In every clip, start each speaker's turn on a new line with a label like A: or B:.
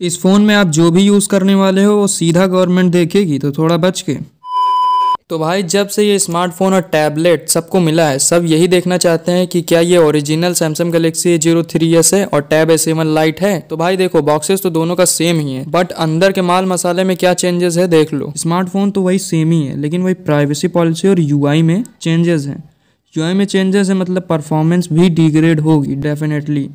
A: इस फ़ोन में आप जो भी यूज़ करने वाले हो, वो सीधा गवर्नमेंट देखेगी तो थोड़ा बच के। तो भाई, जब से ये स्मार्टफ़ोन और टैबलेट सबको मिला है, सब यही देखना चाहते हैं कि क्या ये original Samsung Galaxy A zero three S है और टैब ए सेवन लाइट है। तो भाई, देखो बॉक्सेस तो दोनों का सेम ही है बट अंदर के माल मसाले में क्या चेंजेस है, देख लो। स्मार्टफ़ोन तो वही सेम ही है, लेकिन वही प्राइवेसी पॉलिसी और यूआई में चेंजेस हैं। यू में चेंजेस है मतलब परफॉर्मेंस भी डिग्रेड होगी डेफिनेटली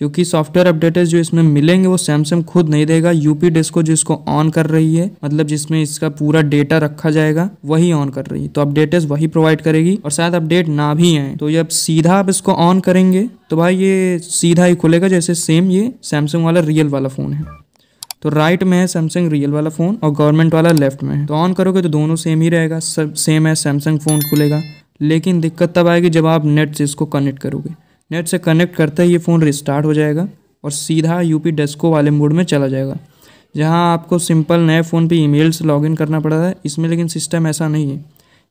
A: क्योंकि सॉफ्टवेयर अपडेटेज जो इसमें मिलेंगे वो सैमसंग खुद नहीं देगा। यूपी डिस्को जिसको ऑन कर रही है मतलब जिसमें इसका पूरा डेटा रखा जाएगा, वही ऑन कर रही है। तो अपडेटेज वही प्रोवाइड करेगी और शायद अपडेट ना भी आए। तो जब सीधा आप इसको ऑन करेंगे तो भाई ये सीधा ही खुलेगा, जैसे सेम ये सैमसंग वाला रियल वाला फ़ोन है। तो राइट में है सैमसंग रियल वाला फ़ोन और गवर्नमेंट वाला लेफ़्ट में है। तो ऑन करोगे तो दोनों सेम ही रहेगा, सब सेम है सैमसंग फ़ोन खुलेगा। लेकिन दिक्कत तब आएगी जब आप नेट से इसको कनेक्ट करोगे। नेट से कनेक्ट करते ही ये फ़ोन रिस्टार्ट हो जाएगा और सीधा यूपी डेस्को वाले मोड में चला जाएगा। जहाँ आपको सिंपल नए फ़ोन पे ईमेल से लॉगिन करना पड़ा है, इसमें लेकिन सिस्टम ऐसा नहीं है।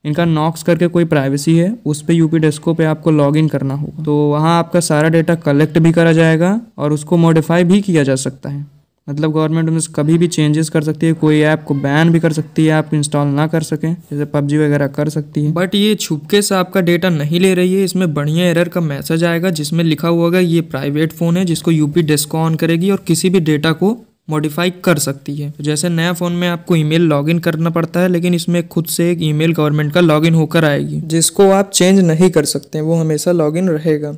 A: इनका नॉक्स करके कोई प्राइवेसी है, उस पर यू पी डेस्को पर आपको लॉगिन करना होगा। तो वहाँ आपका सारा डेटा कलेक्ट भी करा जाएगा और उसको मॉडिफाई भी किया जा सकता है। मतलब गवर्नमेंट में कभी भी चेंजेस कर सकती है कोई ऐप को बैन भी कर सकती है आप इंस्टॉल ना कर सकें जैसे पबजी वगैरह कर सकती है। बट ये छुपके से आपका डेटा नहीं ले रही है इसमें बढ़िया एरर का मैसेज आएगा जिसमें लिखा हुआ होगा ये प्राइवेट फ़ोन है जिसको यूपी डेस्को ऑन करेगी और किसी भी डेटा को मॉडिफाई कर सकती है। तो जैसे नया फ़ोन में आपको ईमेल लॉगिन करना पड़ता है लेकिन इसमें खुद से एक ईमेल गवर्नमेंट का लॉगिन होकर आएगी। जिसको आप चेंज नहीं कर सकते वो हमेशा लॉगिन रहेगा।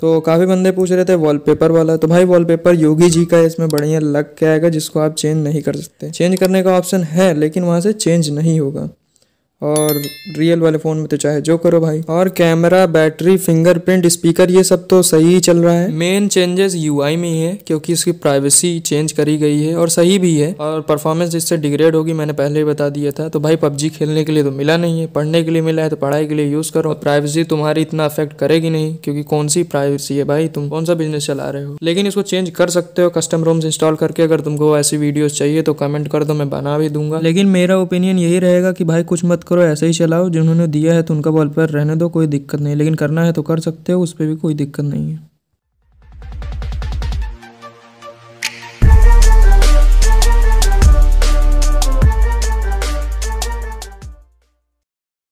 A: तो काफ़ी बंदे पूछ रहे थे वॉलपेपर वाला। तो भाई वॉलपेपर योगी जी का है, इसमें बढ़िया लग के आएगा जिसको आप चेंज नहीं कर सकते। चेंज करने का ऑप्शन है, लेकिन वहाँ से चेंज नहीं होगा। और रियल वाले फ़ोन में तो चाहे जो करो भाई। और कैमरा बैटरी फिंगरप्रिंट स्पीकर ये सब तो सही ही चल रहा है। मेन चेंजेस यूआई में ही है, क्योंकि इसकी प्राइवेसी चेंज करी गई है और सही भी है। और परफॉर्मेंस इससे डिग्रेड होगी, मैंने पहले ही बता दिया था। तो भाई पबजी खेलने के लिए तो मिला नहीं है, पढ़ने के लिए मिला है तो पढ़ाई के लिए यूज़ करो। प्राइवेसी तुम्हारी इतना अफेक्ट करेगी नहीं, क्योंकि कौन सी प्राइवेसी है भाई तुम? कौन सा बिज़नेस चला रहे हो? लेकिन इसको चेंज कर सकते हो कस्टम रोम्स इंस्टॉल करके। अगर तुमको ऐसी वीडियोज़ चाहिए तो कमेंट कर दो, मैं बना भी दूँगा। लेकिन मेरा ओपिनियन यही रहेगा कि भाई कुछ मत करो, ऐसे ही चलाओ। जिन्होंने दिया है तो उनका वॉलपेपर रहने दो, कोई दिक्कत नहीं। लेकिन करना है तो कर सकते हो, उस पर भी कोई दिक्कत नहीं है।